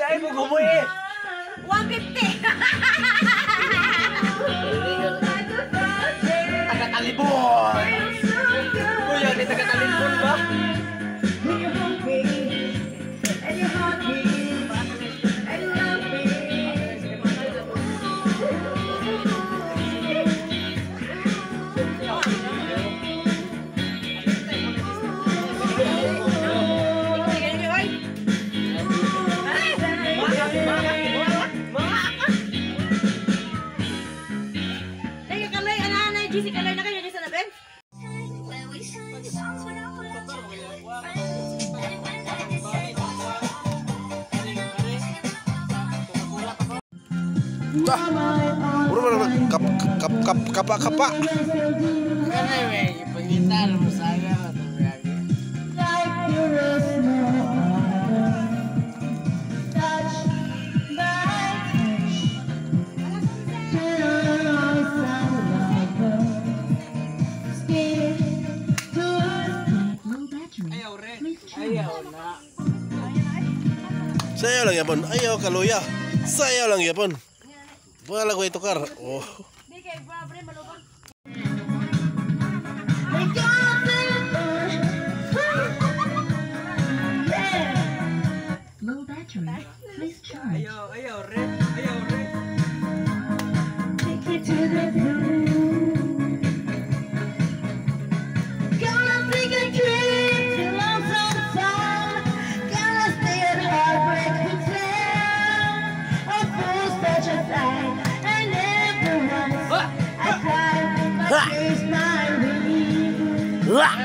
哎，不可不可？GC, kalay na kayo dyan sa laben? Puro mana kap kap kap kapa kapa. Kana may pangitan Sayaw lang yapon. Ayaw kaluya. Sayaw lang yapon. Wala ko itukar. Oh. Ah!